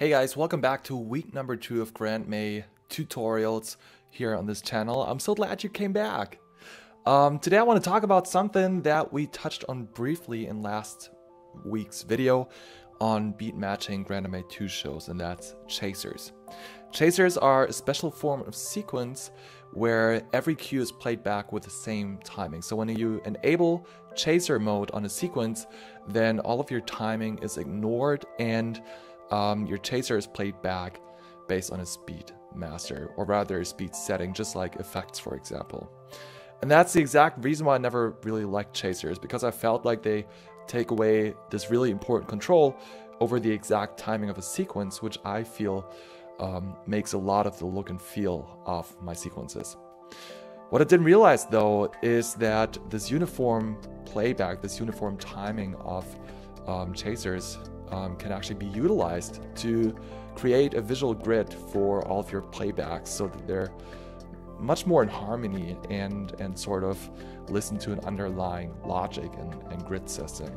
Hey guys, welcome back to week number two of GrandMA tutorials here on this channel. I'm so glad you came back. Um, today I want to talk about something that we touched on briefly in last week's video on beat matching GrandMA 2 shows, and that's chasers. Chasers are a special form of sequence where every cue is played back with the same timing. So when you enable chaser mode on a sequence, then all of your timing is ignored and um, your chaser is played back based on a speed master, or rather a speed setting, just like effects, for example. And that's the exact reason why I never really liked chasers, because I felt like they take away this really important control over the exact timing of a sequence, which I feel um, makes a lot of the look and feel of my sequences. What I didn't realize though is that this uniform playback, this uniform timing of um, chasers um, can actually be utilized to create a visual grid for all of your playbacks so that they're much more in harmony and, and sort of listen to an underlying logic and, and grid system.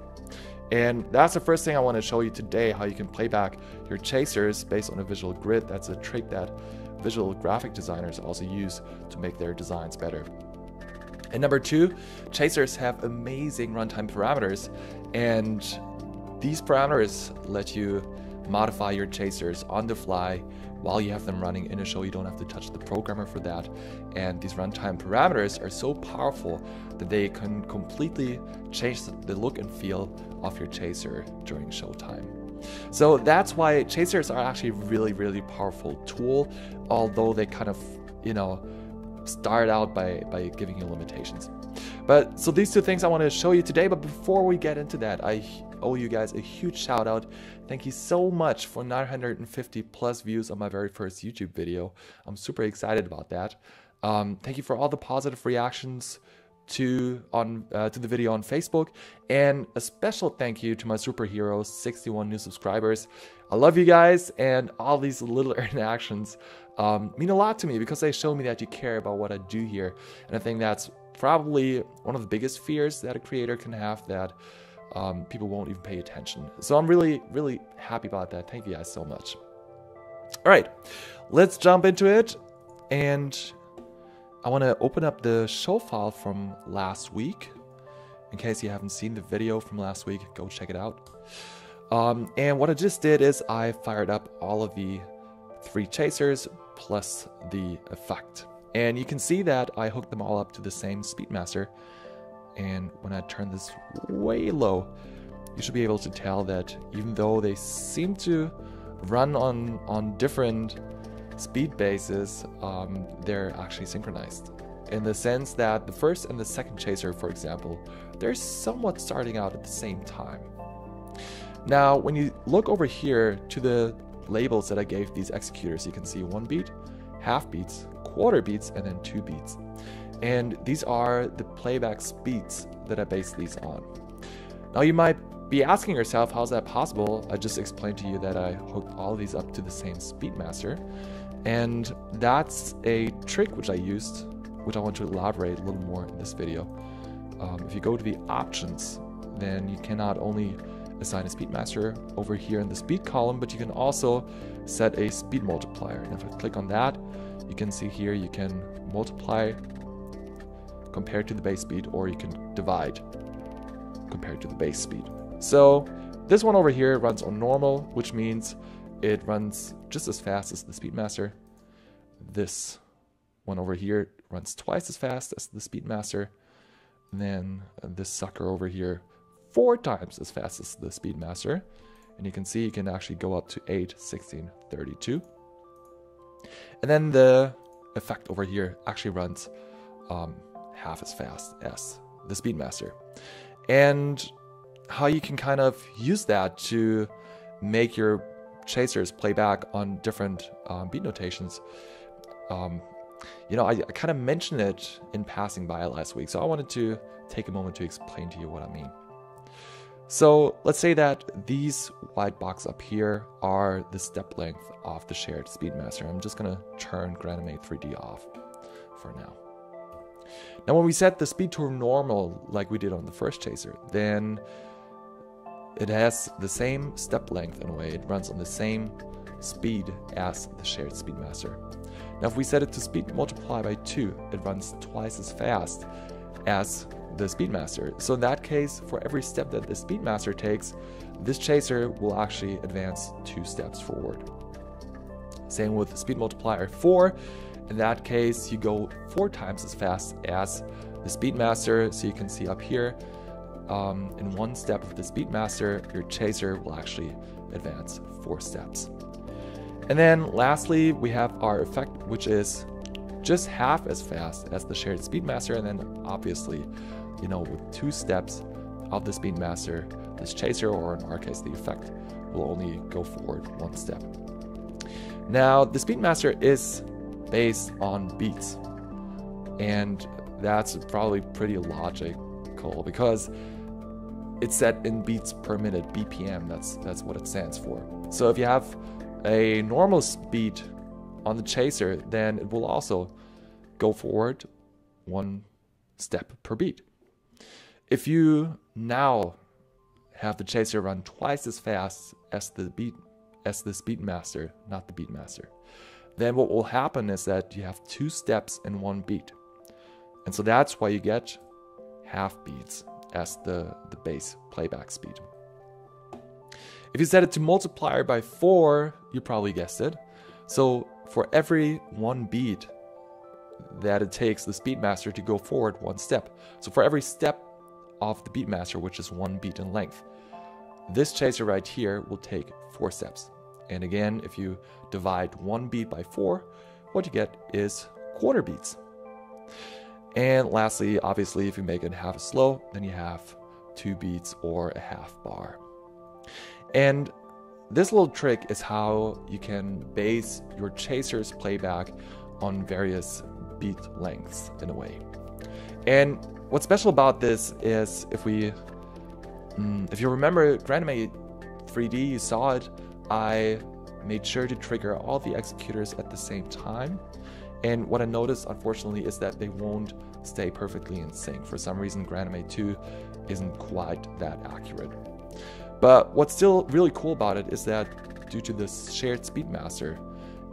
And that's the first thing I want to show you today, how you can play back your chasers based on a visual grid. That's a trick that visual graphic designers also use to make their designs better. And number two, chasers have amazing runtime parameters and these parameters let you modify your chasers on the fly while you have them running in a show. You don't have to touch the programmer for that. And these runtime parameters are so powerful that they can completely change the look and feel of your chaser during showtime. So that's why chasers are actually a really, really powerful tool, although they kind of, you know, start out by, by giving you limitations. But so these two things I want to show you today, but before we get into that, I owe you guys a huge shout out. Thank you so much for 950 plus views on my very first YouTube video. I'm super excited about that. Um, thank you for all the positive reactions to on uh, to the video on Facebook, and a special thank you to my superheroes, 61 new subscribers. I love you guys, and all these little interactions um, mean a lot to me because they show me that you care about what I do here, and I think that's probably one of the biggest fears that a creator can have that um, people won't even pay attention. So I'm really, really happy about that. Thank you guys so much. All right, let's jump into it. And I want to open up the show file from last week. In case you haven't seen the video from last week, go check it out. Um, and what I just did is I fired up all of the three chasers plus the effect. And you can see that I hooked them all up to the same Speedmaster and when I turn this way low, you should be able to tell that even though they seem to run on, on different speed bases, um, they're actually synchronized. In the sense that the first and the second chaser, for example, they're somewhat starting out at the same time. Now, when you look over here to the labels that I gave these executors, you can see one beat, half beats, quarter beats, and then two beats. And these are the playback speeds that I base these on. Now you might be asking yourself, how's that possible? I just explained to you that I hooked all these up to the same Speedmaster. And that's a trick which I used, which I want to elaborate a little more in this video. Um, if you go to the options, then you can not only assign a Speedmaster over here in the speed column, but you can also set a speed multiplier. And if I click on that, you can see here you can multiply compared to the base speed, or you can divide compared to the base speed. So this one over here runs on normal, which means it runs just as fast as the Speedmaster. This one over here runs twice as fast as the Speedmaster. Then this sucker over here four times as fast as the Speedmaster. And you can see you can actually go up to 8, 16, 32. And then the effect over here actually runs um, half as fast as the Speedmaster. And how you can kind of use that to make your chasers play back on different um, beat notations. Um, you know, I, I kind of mentioned it in passing by last week, so I wanted to take a moment to explain to you what I mean. So let's say that these white box up here are the step length of the shared Speedmaster. I'm just gonna turn GrandMA 3D off for now. Now when we set the speed to normal like we did on the first chaser, then it has the same step length in a way. It runs on the same speed as the shared speedmaster. Now if we set it to speed multiply by 2, it runs twice as fast as the Speedmaster. So in that case, for every step that the Speedmaster takes, this chaser will actually advance two steps forward. Same with speed multiplier 4. In that case, you go four times as fast as the Speedmaster. So you can see up here, um, in one step of the Speedmaster, your chaser will actually advance four steps. And then lastly, we have our effect, which is just half as fast as the shared Speedmaster. And then obviously, you know, with two steps of the Speedmaster, this chaser, or in our case, the effect, will only go forward one step. Now, the Speedmaster is based on beats, and that's probably pretty logical because it's set in beats per minute, BPM. That's that's what it stands for. So if you have a normal speed on the chaser, then it will also go forward one step per beat. If you now have the chaser run twice as fast as the beat as the speed master, not the beat master, then what will happen is that you have two steps in one beat. And so that's why you get half beats as the, the base playback speed. If you set it to multiplier by 4, you probably guessed it. So for every one beat that it takes the Speedmaster to go forward one step. So for every step of the Beatmaster, which is one beat in length, this chaser right here will take four steps. And again, if you divide one beat by four, what you get is quarter beats. And lastly, obviously, if you make it half a slow, then you have two beats or a half bar. And this little trick is how you can base your chaser's playback on various beat lengths in a way. And what's special about this is if we, mm, if you remember GrandMA 3D, you saw it, I made sure to trigger all the executors at the same time. And what I noticed, unfortunately, is that they won't stay perfectly in sync. For some reason, GrandMA 2 isn't quite that accurate. But what's still really cool about it is that due to this shared Speedmaster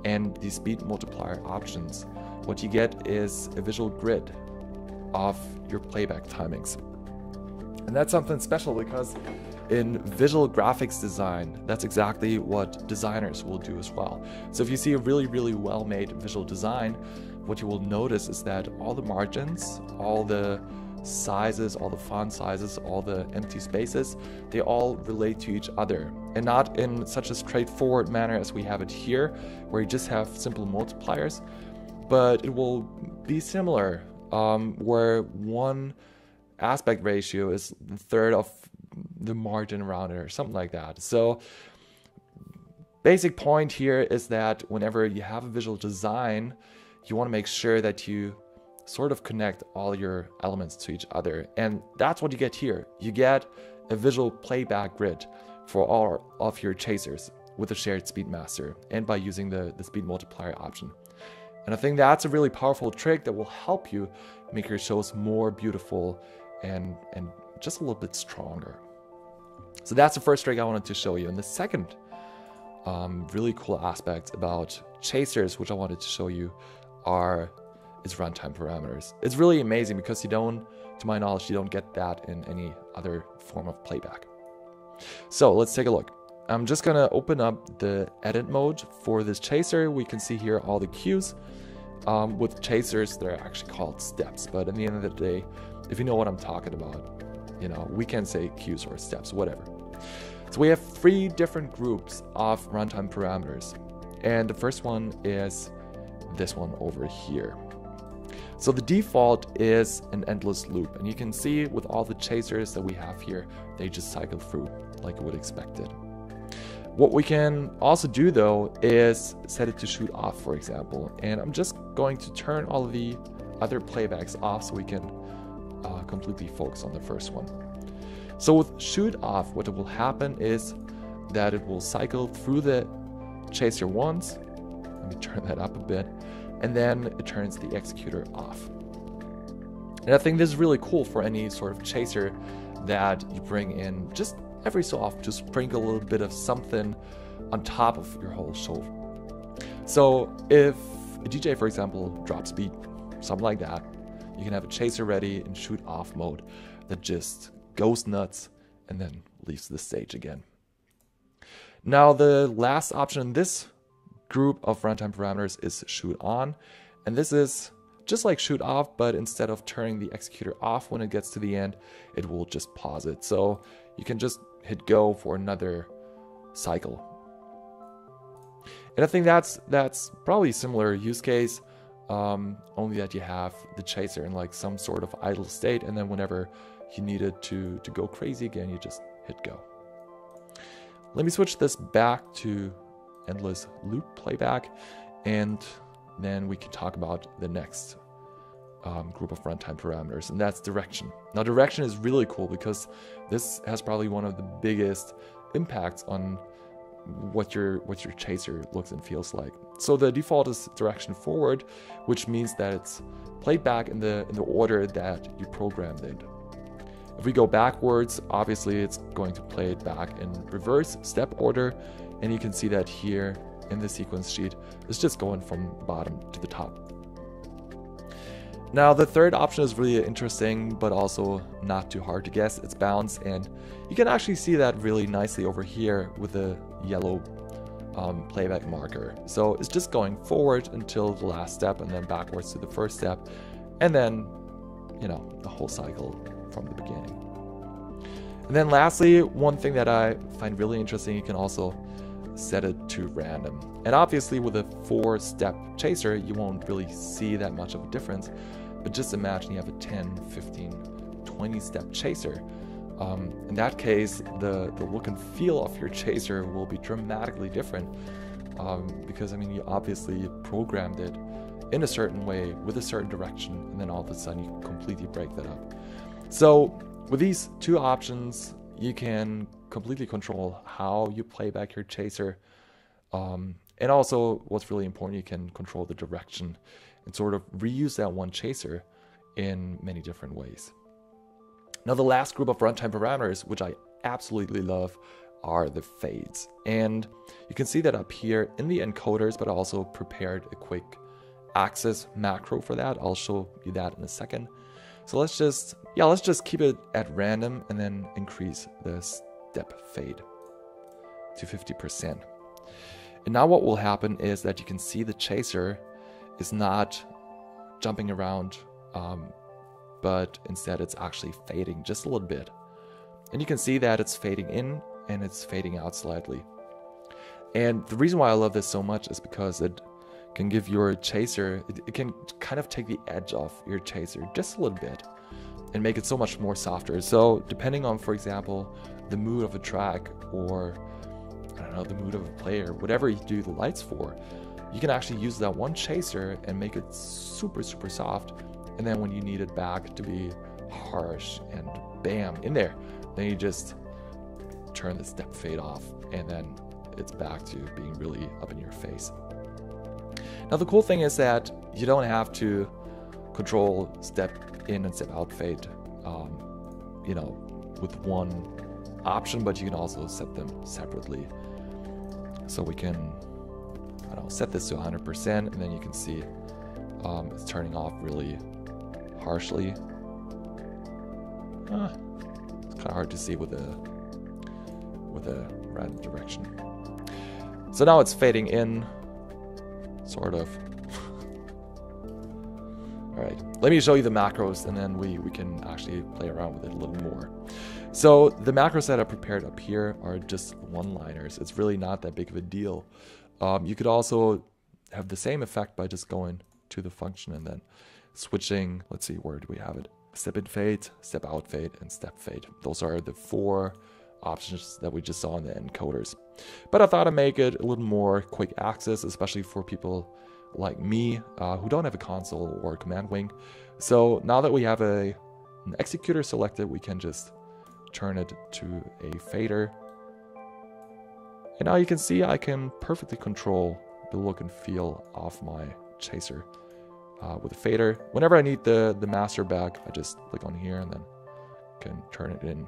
and the speed multiplier options, what you get is a visual grid of your playback timings. And that's something special because in visual graphics design, that's exactly what designers will do as well. So if you see a really, really well made visual design, what you will notice is that all the margins, all the sizes, all the font sizes, all the empty spaces, they all relate to each other. And not in such a straightforward manner as we have it here, where you just have simple multipliers, but it will be similar, um, where one aspect ratio is the third of the margin around it or something like that. So basic point here is that whenever you have a visual design, you want to make sure that you sort of connect all your elements to each other. And that's what you get here. You get a visual playback grid for all of your chasers with a shared speed master and by using the, the speed multiplier option. And I think that's a really powerful trick that will help you make your shows more beautiful and, and just a little bit stronger. So that's the first trick I wanted to show you. And the second um, really cool aspect about chasers, which I wanted to show you, are its runtime parameters. It's really amazing because you don't, to my knowledge, you don't get that in any other form of playback. So let's take a look. I'm just gonna open up the edit mode for this chaser. We can see here all the cues. Um, with chasers, they're actually called steps, but at the end of the day, if you know what I'm talking about, you know, we can say cues or steps, whatever. So we have three different groups of runtime parameters. And the first one is this one over here. So the default is an endless loop, and you can see with all the chasers that we have here, they just cycle through like you would expect it. What we can also do though is set it to shoot off, for example, and I'm just going to turn all of the other playbacks off so we can completely focus on the first one. So with shoot off, what will happen is that it will cycle through the chaser once. Let me turn that up a bit and then it turns the executor off. And I think this is really cool for any sort of chaser that you bring in just every so often to sprinkle a little bit of something on top of your whole show. So if a DJ, for example, drops beat, something like that, you can have a chaser ready in shoot off mode that just goes nuts and then leaves the stage again. Now the last option in this group of runtime parameters is shoot on, and this is just like shoot off, but instead of turning the executor off when it gets to the end, it will just pause it. So you can just hit go for another cycle. And I think that's that's probably a similar use case, um, only that you have the chaser in like some sort of idle state, and then whenever you need it to to go crazy again, you just hit go. Let me switch this back to endless loop playback, and then we can talk about the next um, group of runtime parameters, and that's direction. Now, direction is really cool because this has probably one of the biggest impacts on what your what your chaser looks and feels like. So the default is direction forward, which means that it's played back in the in the order that you programmed it. If we go backwards, obviously it's going to play it back in reverse step order, and you can see that here in the sequence sheet. It's just going from bottom to the top. Now the third option is really interesting, but also not too hard to guess. It's bounce, and you can actually see that really nicely over here with the yellow um, playback marker. So it's just going forward until the last step and then backwards to the first step, and then, you know, the whole cycle from the beginning. And then lastly, one thing that I find really interesting, you can also set it to random. And obviously with a four step chaser, you won't really see that much of a difference. But just imagine you have a 10, 15, 20 step chaser. Um, in that case, the, the look and feel of your chaser will be dramatically different um, because, I mean, you obviously programmed it in a certain way with a certain direction, and then all of a sudden you completely break that up. So, with these two options, you can completely control how you play back your chaser. Um, and also, what's really important, you can control the direction and sort of reuse that one chaser in many different ways. Now, the last group of runtime parameters, which I absolutely love, are the fades. And you can see that up here in the encoders, but I also prepared a quick access macro for that. I'll show you that in a second. So let's just, yeah, let's just keep it at random and then increase the step fade to 50%. And now what will happen is that you can see the chaser is not jumping around, um, but instead it's actually fading just a little bit. And you can see that it's fading in and it's fading out slightly. And the reason why I love this so much is because it can give your chaser, it, can kind of take the edge off your chaser just a little bit and make it so much more softer. So depending on, for example, the mood of a track or I don't know, the mood of a player, whatever you do the lights for, you can actually use that one chaser and make it super, super soft. And then when you need it back to be harsh and bam, in there, then you just turn the step fade off and then it's back to being really up in your face. Now, the cool thing is that you don't have to control step in and step out fade, um, you know, with one option, but you can also set them separately. So we can, I don't know, set this to 100%, and then you can see um, it's turning off really harshly. It's kind of hard to see with a with a random direction. So now it's fading in, sort of. All right, let me show you the macros, and then we we can actually play around with it a little more. So the macros that I prepared up here are just one-liners. It's really not that big of a deal. Um, you could also have the same effect by just going to the function and then switching, let's see, where do we have it? Step in fade, step out fade, and step fade. Those are the four options that we just saw in the encoders. But I thought I'd make it a little more quick access, especially for people like me uh, who don't have a console or a command wing. So now that we have a, an executor selected, we can just turn it to a fader. And now you can see I can perfectly control the look and feel of my chaser uh, with a fader. Whenever I need the, the master back, I just click on here and then can turn it in,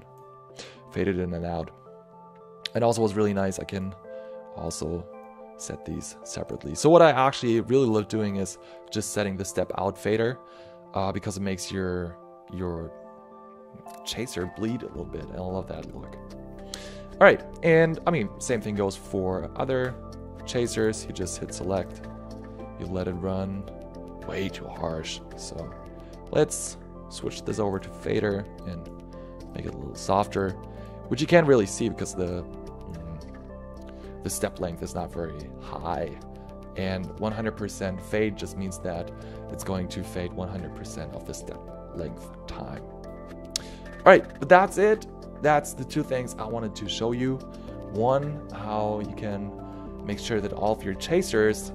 fade it in and out. And also what's really nice, I can also set these separately. So what I actually really love doing is just setting the step out fader uh, because it makes your your chaser bleed a little bit and I love that look. All right, and I mean, same thing goes for other chasers. You just hit select, you let it run way too harsh. So let's switch this over to fader and make it a little softer, which you can't really see because the mm, the step length is not very high. And 100% fade just means that it's going to fade 100% of the step length time. All right, but that's it. That's the two things I wanted to show you. One, how you can make sure that all of your chasers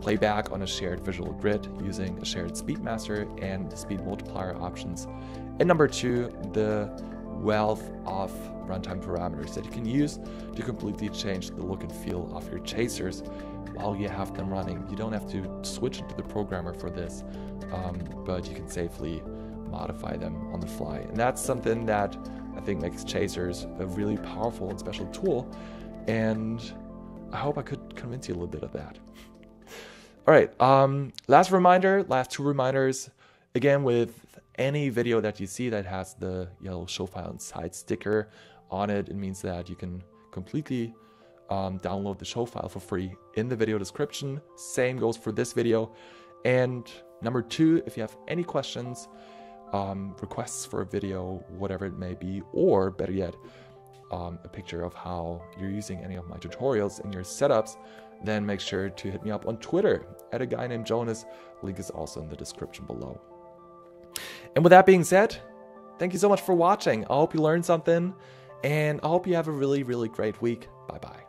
play back on a shared visual grid using a shared speed master and speed multiplier options. And number two, the wealth of runtime parameters that you can use to completely change the look and feel of your chasers while you have them running. You don't have to switch into the programmer for this, um, but you can safely modify them on the fly. And that's something that I think makes chasers a really powerful and special tool. And I hope I could convince you a little bit of that. All right, um, last reminder, last two reminders. Again, with any video that you see that has the yellow show file inside sticker on it, it means that you can completely um, download the show file for free in the video description. Same goes for this video. And number two, if you have any questions, um, requests for a video, whatever it may be, or better yet, um, a picture of how you're using any of my tutorials in your setups, then make sure to hit me up on Twitter at a guy named Jonas. Link is also in the description below. And with that being said, thank you so much for watching. I hope you learned something, and I hope you have a really, really great week. Bye bye.